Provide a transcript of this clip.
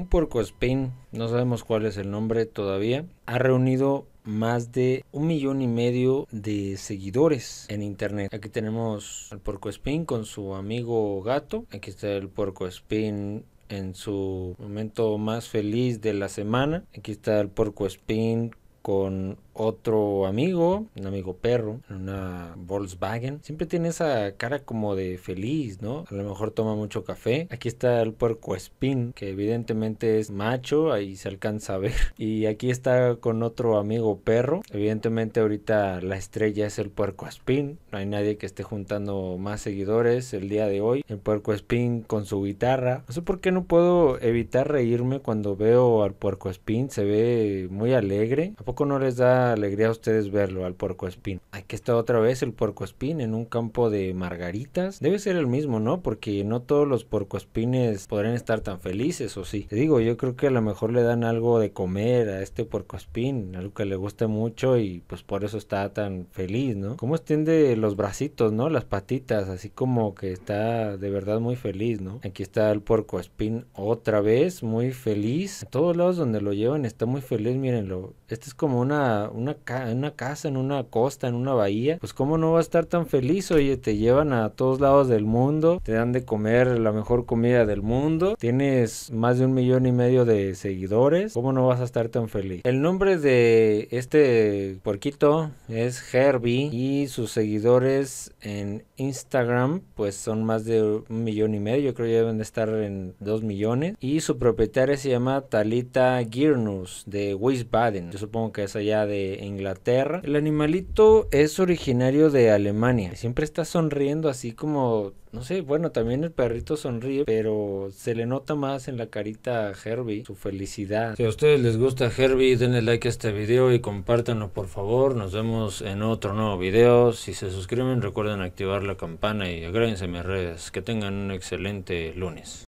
Un spin, no sabemos cuál es el nombre todavía, ha reunido más de un millón y medio de seguidores en internet. Aquí tenemos al spin con su amigo gato. Aquí está el spin en su momento más feliz de la semana. Aquí está el spin con otro amigo, un amigo perro, en una Volkswagen. Siempre tiene esa cara como de feliz, ¿no? A lo mejor toma mucho café. Aquí está el puerco spin, que evidentemente es macho, ahí se alcanza a ver. Y aquí está con otro amigo perro. Evidentemente ahorita la estrella es el puerco spin. No hay nadie que esté juntando más seguidores el día de hoy. El puerco spin con su guitarra. No sé por qué no puedo evitar reírme cuando veo al puerco spin. Se ve muy alegre. ¿A poco no les da alegría a ustedes verlo al puerco espín. Aquí está otra vez el puerco espín en un campo de margaritas. Debe ser el mismo, ¿no? Porque no todos los puercoespines podrán estar tan felices, o sí. Te digo, yo creo que a lo mejor le dan algo de comer a este puercoespín, algo que le guste mucho y pues por eso está tan feliz, ¿no? Cómo extiende los bracitos, ¿no? Las patitas, así como que está de verdad muy feliz, ¿no? Aquí está el puercoespín otra vez, muy feliz. A todos lados donde lo llevan está muy feliz, mírenlo. Este es como una una, casa, en una costa, en una bahía, pues cómo no va a estar tan feliz, oye, te llevan a todos lados del mundo, te dan de comer la mejor comida del mundo, tienes más de un millón y medio de seguidores, ¿cómo no vas a estar tan feliz? El nombre de este porquito es Herbie y sus seguidores en Instagram pues son más de un millón y medio, yo creo que deben de estar en dos millones. Y su propietaria se llama Talita Girnus de Wiesbaden, yo supongo que es allá de Inglaterra. El animalito es originario de Alemania. Siempre está sonriendo así como, no sé, bueno, también el perrito sonríe, pero se le nota más en la carita a Herbie su felicidad. Si a ustedes les gusta Herbie, denle like a este video y compártanlo por favor. Nos vemos en otro nuevo video. Si se suscriben, recuerden activar la campana y agréguense a mis redes. Que tengan un excelente lunes.